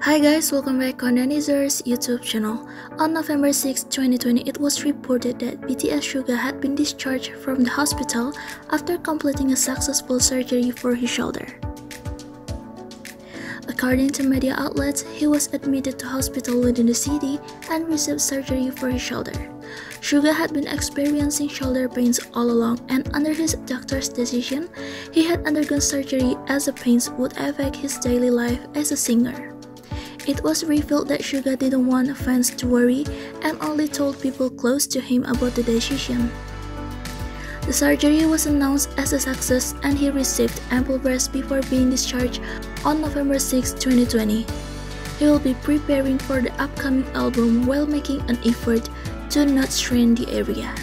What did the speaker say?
Hi guys, welcome back on Dannyzer's YouTube channel. On November 6, 2020, it was reported that BTS Suga had been discharged from the hospital after completing a successful surgery for his shoulder. According to media outlets, he was admitted to hospital within the city and received surgery for his shoulder. Suga had been experiencing shoulder pains all along and under his doctor's decision, he had undergone surgery as the pains would affect his daily life as a singer. It was revealed that Suga didn't want fans to worry and only told people close to him about the decision. The surgery was announced as a success and he received ample rest before being discharged on November 6, 2020. He will be preparing for the upcoming album while making an effort to not strain the area.